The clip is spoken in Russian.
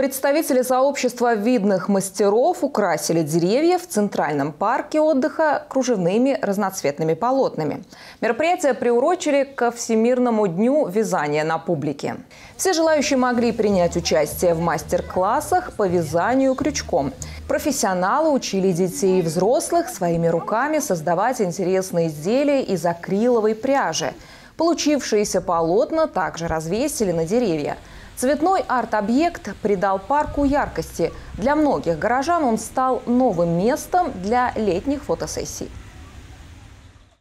Представители сообщества видных мастеров украсили деревья в Центральном парке отдыха кружевными разноцветными полотнами. Мероприятие приурочили ко Всемирному дню вязания на публике. Все желающие могли принять участие в мастер-классах по вязанию крючком. Профессионалы учили детей и взрослых своими руками создавать интересные изделия из акриловой пряжи. Получившиеся полотна также развесили на деревья – Цветной арт-объект придал парку яркости. Для многих горожан он стал новым местом для летних фотосессий.